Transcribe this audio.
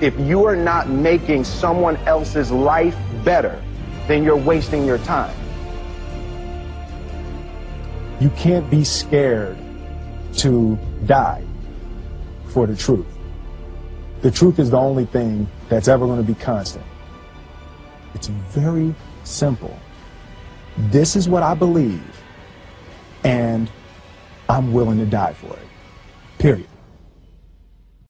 If you are not making someone else's life better, then you're wasting your time. You can't be scared to die for the truth. The truth is the only thing that's ever going to be constant. It's very simple. This is what I believe, and I'm willing to die for it. Period.